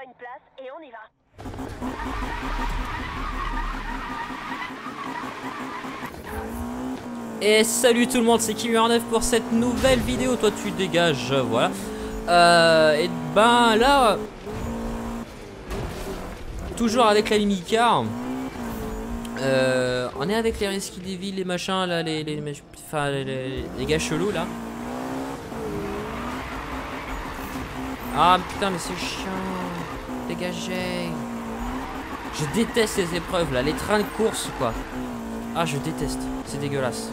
Une place et on y va. Et salut tout le monde, c'est Kimi9 pour cette nouvelle vidéo. Toi, tu dégages, voilà. Euh, et ben là, toujours avec la mimicar. Euh, on est avec les risques des villes, les machins là, les, les- les gars chelous là. Ah putain, mais c'est chiant. Dégagez. Je déteste ces épreuves là, les trains de course quoi. Ah, je déteste, c'est dégueulasse.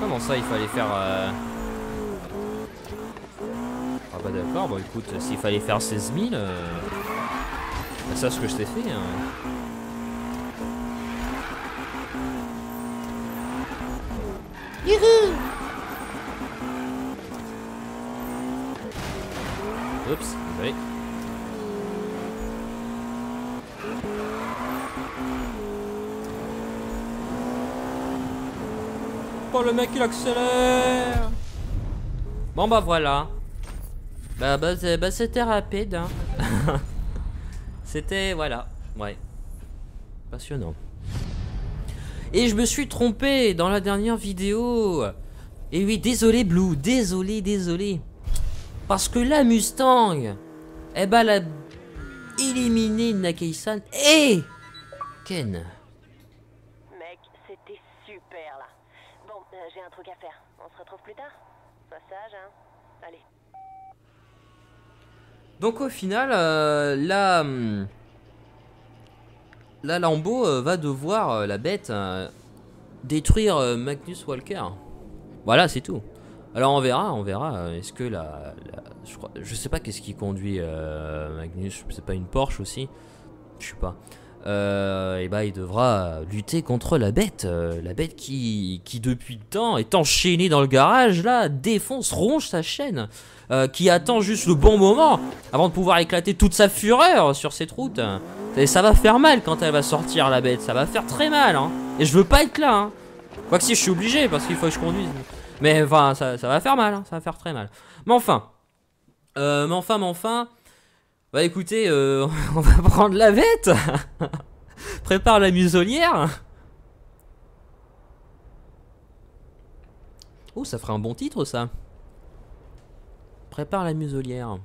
Comment ça, il fallait faire... euh, Ah bah d'accord, bon écoute, s'il fallait faire 16 000, euh... bah, ça ce que je t'ai fait. hein. Oups, désolé. Oh le mec il accélère Bon bah voilà Bah, bah, bah, c'était rapide hein. C'était voilà Ouais Passionnant Et je me suis trompé dans la dernière vidéo Et oui désolé Blue Désolé désolé Parce que la Mustang Eh bah elle a éliminé Nakei-san et Ken Mec, c'était super là. Bon, euh, j'ai un truc à faire. On se retrouve plus tard Sois sage, hein. Allez. Donc au final, euh, là, là Lambeau euh, va devoir euh, la bête euh, détruire Magnus Walker. Voilà, c'est tout. Alors on verra, on verra. Est-ce que la, la- je, sais pas qu'est-ce qui conduit Magnus. C'est pas une Porsche aussi? Je sais pas. Et bah il devra lutter contre la bête, la bête qui, qui depuis le temps est enchaînée dans le garage là, défonce, ronge sa chaîne, qui attend juste le bon moment avant de pouvoir éclater toute sa fureur sur cette route. Et ça va faire mal quand elle va sortir la bête, ça va faire très mal. Hein. Et je veux pas être là. Hein. Quoique si je suis obligé parce qu'il faut que je conduise. Mais enfin, ça, va faire mal, hein, ça va faire très mal. Mais enfin, euh, mais enfin, mais enfin, bah écoutez, euh, on va prendre la bête. Prépare la muselière. Oh, ça ferait un bon titre ça. Prépare la muselière.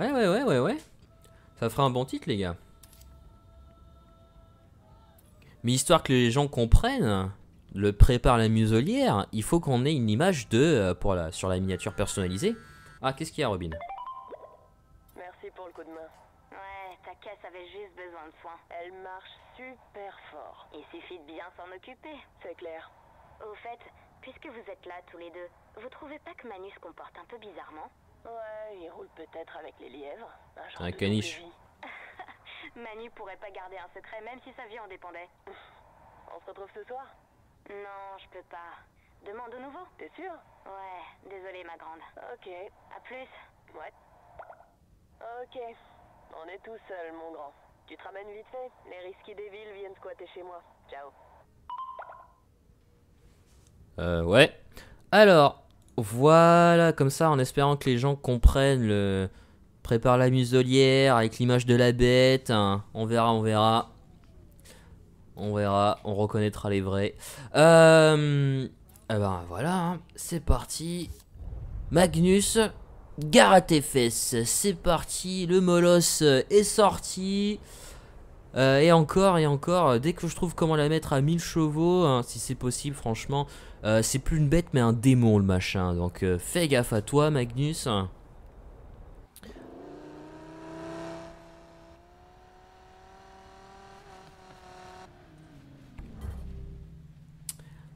Ouais, ouais, ouais, ouais, ouais. Ça fera un bon titre, les gars. Mais histoire que les gens comprennent, le prépare la muselière, il faut qu'on ait une image de euh, pour la sur la miniature personnalisée. Ah, qu'est-ce qu'il y a, Robin? Merci pour le coup de main. Ouais, ta caisse avait juste besoin de soin. Elle marche super fort. Il suffit de bien s'en occuper. C'est clair. Au fait, puisque vous êtes là tous les deux, vous trouvez pas que Manu se comporte un peu bizarrement? Ouais, il roule peut-être avec les lièvres. Un Un de caniche. Manu pourrait pas garder un secret même si sa vie en dépendait. On se retrouve ce soir? Non, je peux pas. Demande de nouveau T'es sûr? Ouais, désolée ma grande. Ok. À plus. Ouais. Ok. On est tout seul, mon grand. Tu te ramènes vite fait Les risqués des villes viennent squatter chez moi. Ciao. Euh, ouais. Alors, voilà, comme ça, en espérant que les gens comprennent le. Prépare la muselière avec l'image de la bête. hein. On verra, on verra. On verra, on reconnaîtra les vrais. Euh. Eh ben voilà, hein, c'est parti. Magnus, gare à tes fesses. C'est parti, le molosse est sorti. Euh, et encore, et encore, dès que je trouve comment la mettre à 1000 chevaux, hein, si c'est possible, franchement, euh, c'est plus une bête mais un démon le machin. Donc euh, fais gaffe à toi, Magnus.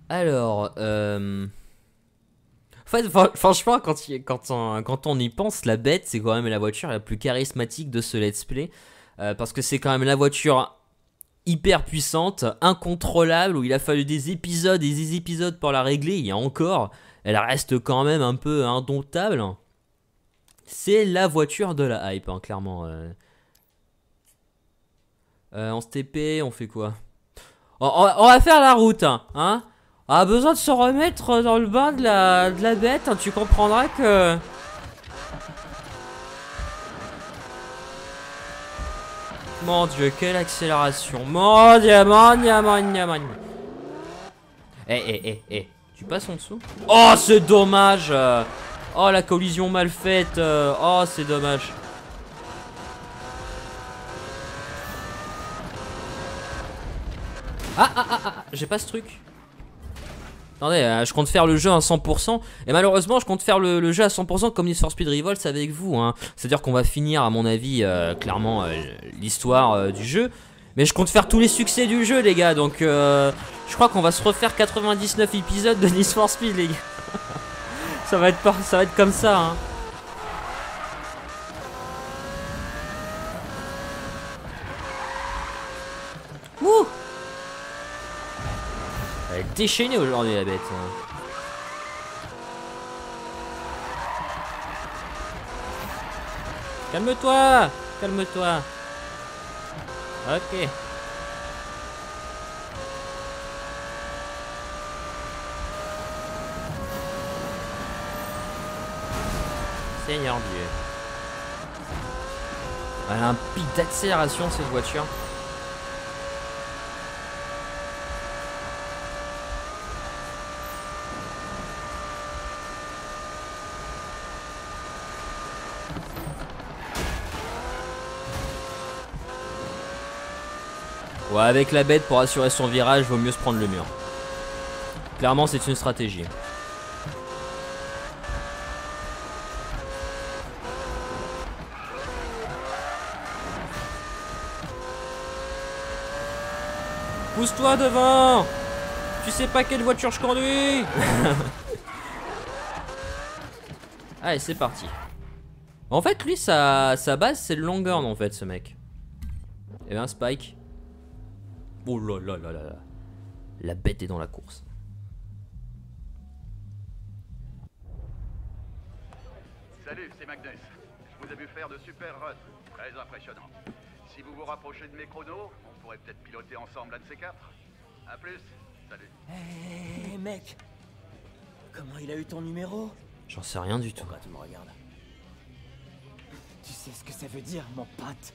Alors, euh... en fait, fran- franchement, quand, quand, on, quand on y pense, la bête, c'est quand même la voiture la plus charismatique de ce let's play. Euh, parce que c'est quand même la voiture hyper puissante, incontrôlable, où il a fallu des épisodes et des épisodes pour la régler, et encore, elle reste quand même un peu indomptable. C'est la voiture de la hype, hein, clairement. euh. Euh, on se on fait quoi? On, on va- on va faire la route, hein, hein On a besoin de se remettre dans le bain de la, de la bête, hein, tu comprendras que... Mon dieu, quelle accélération Mon dieu, mon dieu, Eh, eh, eh, eh, tu passes en dessous? Oh, c'est dommage. Oh, la collision mal faite. Oh, c'est dommage Ah, ah, ah, ah, j'ai pas ce truc. Attendez, euh, je compte faire le jeu à 100%. Et malheureusement, je compte faire le, jeu à 100% comme Need for Speed Revolts avec vous. hein. C'est-à-dire qu'on va finir, à mon avis, euh, clairement, euh, l'histoire du jeu. Mais je compte faire tous les succès du jeu, les gars. Donc, je crois qu'on va se refaire 99 épisodes de Need for Speed, les gars. ça, va être ça va être comme ça. Hein. Ouh Elle est déchaînée aujourd'hui, la bête. Calme-toi Calme-toi Ok. Seigneur Dieu. Elle a un pic d'accélération cette voiture. Ouais, avec la bête pour assurer son virage, vaut mieux se prendre le mur. Clairement, c'est une stratégie. Pousse-toi devant Tu sais pas quelle voiture je conduis Allez, c'est parti. En fait, lui, sa, sa base, c'est le long en fait, ce mec. Et ben, Spike. Oh là là là là là. La bête est dans la course. Salut, c'est Magnus. Je vous ai vu faire de super runs. Très impressionnant. Si vous vous rapprochez de mes chronos, on pourrait peut-être piloter ensemble un de ces quatre. A plus. Salut. Hé mec Comment il a eu ton numéro? J'en sais rien du tout. Pourquoi tu me regardes? Tu sais ce que ça veut dire, mon pote?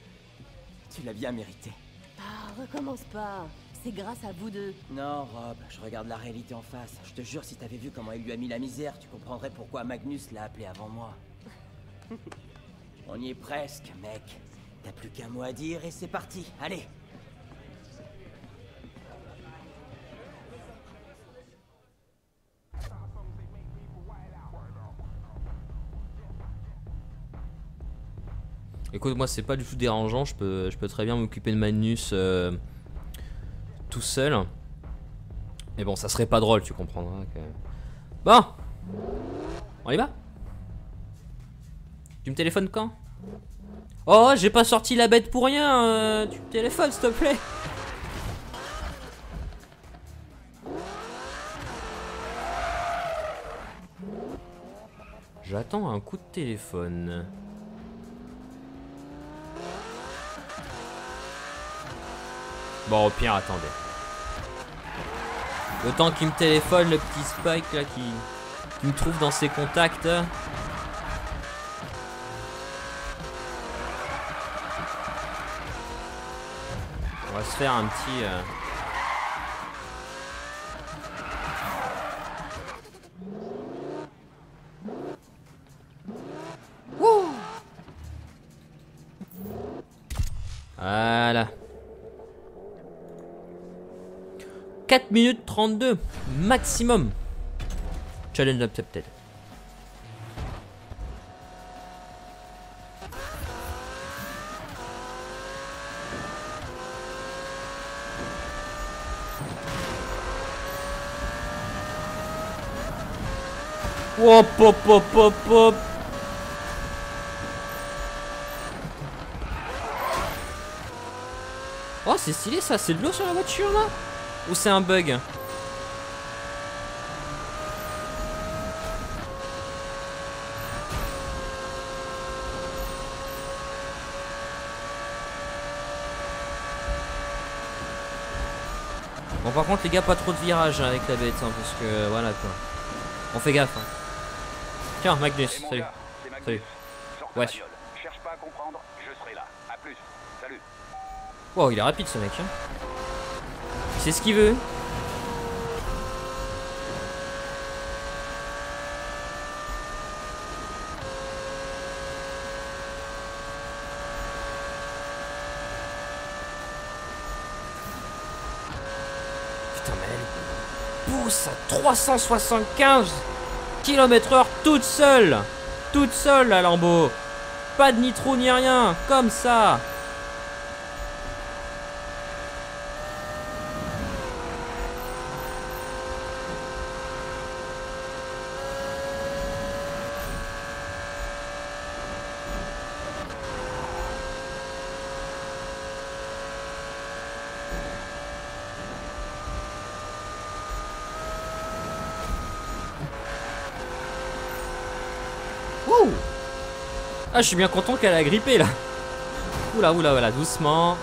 Tu l'as bien mérité. Ah, recommence pas. C'est grâce à vous deux. Non, Rob, je regarde la réalité en face. Je te jure, si t'avais vu comment il lui a mis la misère, tu comprendrais pourquoi Magnus l'a appelé avant moi. On y est presque, mec. T'as plus qu'un mot à dire et c'est parti. Allez Écoute, moi, c'est pas du tout dérangeant. Je peux, je peux très bien m'occuper de Magnus euh, tout seul. Mais bon, ça serait pas drôle, tu comprendras. Que... Bon On y va? Tu me téléphones quand? Oh, j'ai pas sorti la bête pour rien. euh, tu me téléphones, s'il te plaît. J'attends un coup de téléphone. Bon, au pire, attendez. Le temps qu'il me téléphone, le petit Spike là qui, qui me trouve dans ses contacts. On va se faire un petit. euh, 4 minutes 32 maximum. Challenge accepted. Hop hop hop hop hop Oh c'est stylé ça, c'est de l'eau sur la voiture là Ou c'est un bug Bon, par contre, les gars, pas trop de virages hein, avec la bête, hein, parce que voilà quoi. On fait gaffe. hein. Tiens, Magnus, salut. gars, c'est Magnus. Salut. Ouais. Cherche pas à comprendre, je serai là. À plus. Salut. Wow, il est rapide ce mec. Hein. C'est ce qu'il veut. Putain, mais elle pousse à 375 km heure toute seule. Toute seule, la Lambo. Pas de nitro ni rien. Comme ça. Ah, je suis bien content qu'elle a grippé là. Oula, oula, voilà, doucement.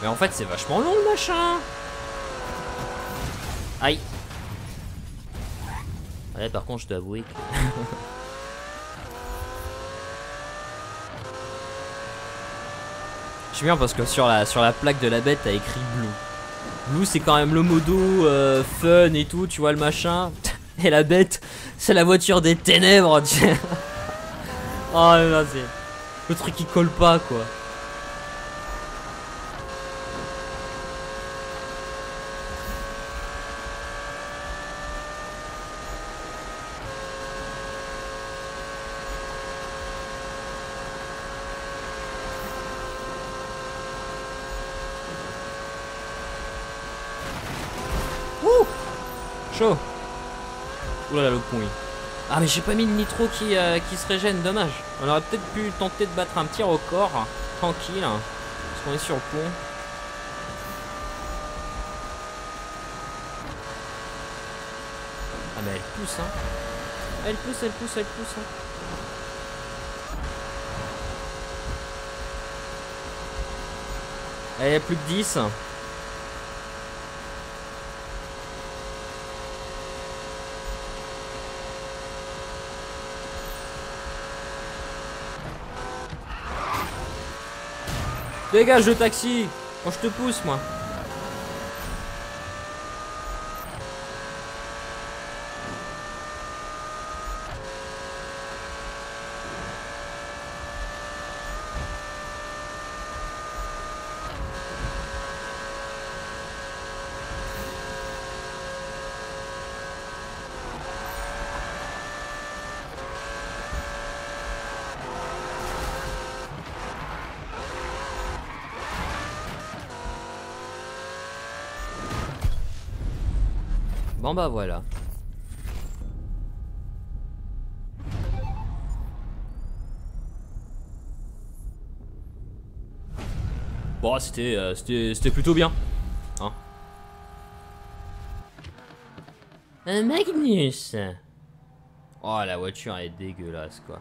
Mais en fait, c'est vachement long le machin. Aïe. Ouais, par contre, je dois avouer que. Suis bien parce que sur la, plaque de la bête, t'as écrit Blue. Blue, c'est quand même le modo euh, fun et tout, tu vois le machin. Et la bête, c'est la voiture des ténèbres. tu oh c'est le truc qui colle pas quoi. Chaud Oulala le point. Ah mais j'ai pas mis de nitro qui, euh, qui se régène, dommage. On aurait peut-être pu tenter de battre un petit record, hein, tranquille, hein, parce qu'on est sur le pont. Ah mais elle pousse hein. Elle pousse, elle pousse, elle pousse. Hein. Allez, plus que 10. Dégage le taxi. Quand je te pousse moi Bon bah voilà. Bon c'était euh, c'était plutôt bien. Hein Un Magnus Oh la voiture est dégueulasse quoi.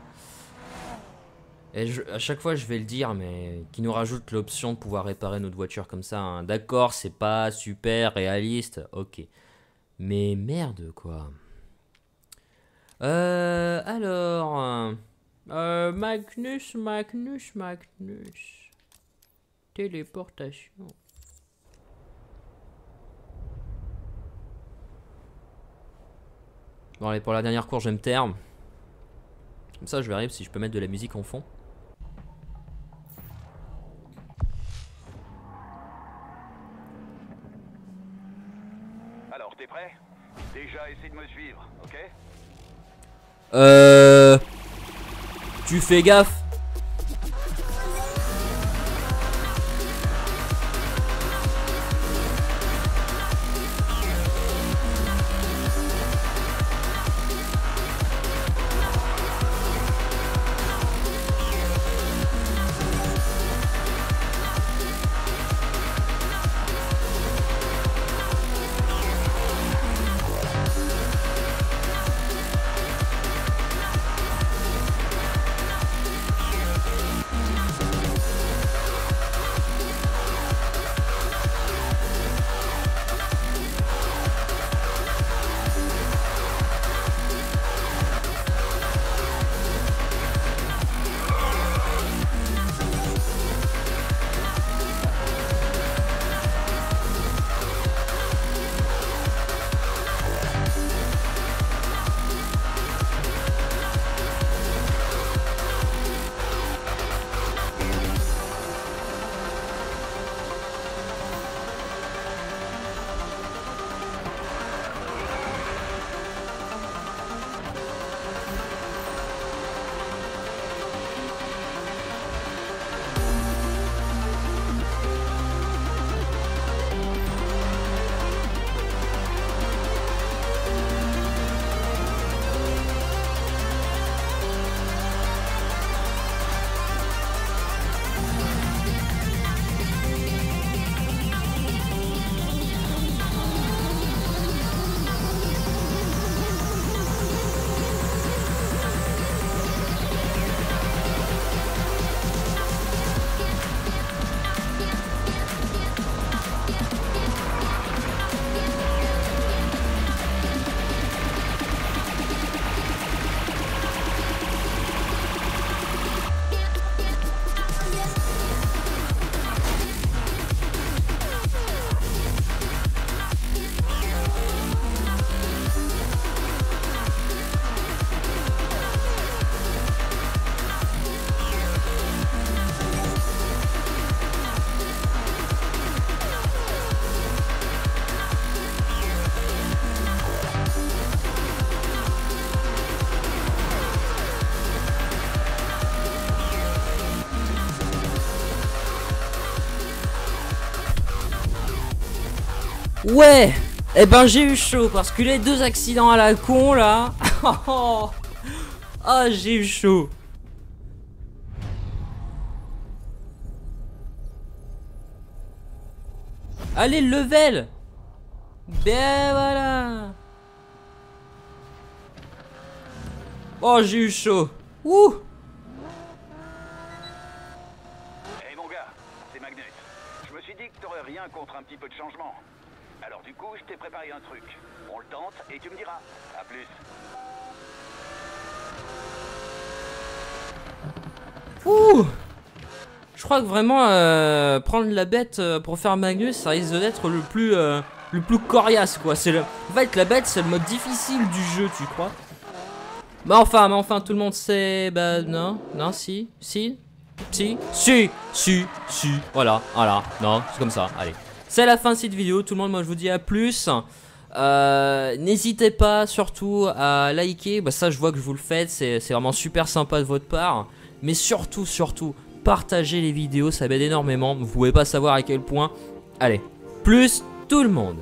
Et je- à chaque fois je vais le dire mais qui nous rajoute l'option de pouvoir réparer notre voiture comme ça. hein. D'accord c'est pas super réaliste, ok. Mais merde, quoi. Euh, alors. euh, Magnus, Magnus, Magnus. Téléportation. Bon, allez, pour la dernière course, je vais me taire. Comme ça, je verrai si je peux mettre de la musique en fond. Euh. Tu fais gaffe. Ouais Eh ben j'ai eu chaud parce que les deux accidents à la con là. Ah j'ai eu chaud. Allez level Ben voilà Oh j'ai eu chaud Ouh Hey mon gars, c'est Magnus. Je me suis dit que t'aurais rien contre un petit peu de changement. Alors du coup, je t'ai préparé un truc. On le tente et tu me diras. À plus. Ouh Je crois que vraiment euh, prendre la bête euh, pour faire Magnus, ça risque d'être le plus euh, le plus coriace quoi. C'est le, en fait la bête c'est le mode difficile du jeu, tu crois? Mais enfin, mais enfin tout le monde sait, bah non, non, si, si, si, si, si, si, voilà, voilà, non, c'est comme ça. Allez, c'est la fin de cette vidéo. Tout le monde, moi je vous dis à plus. Euh, N'hésitez pas surtout à liker, bah ça je vois que vous le faites, c'est vraiment super sympa de votre part. Mais surtout, surtout, partagez les vidéos, ça m'aide énormément. Vous pouvez pas savoir à quel point. Allez, plus tout le monde.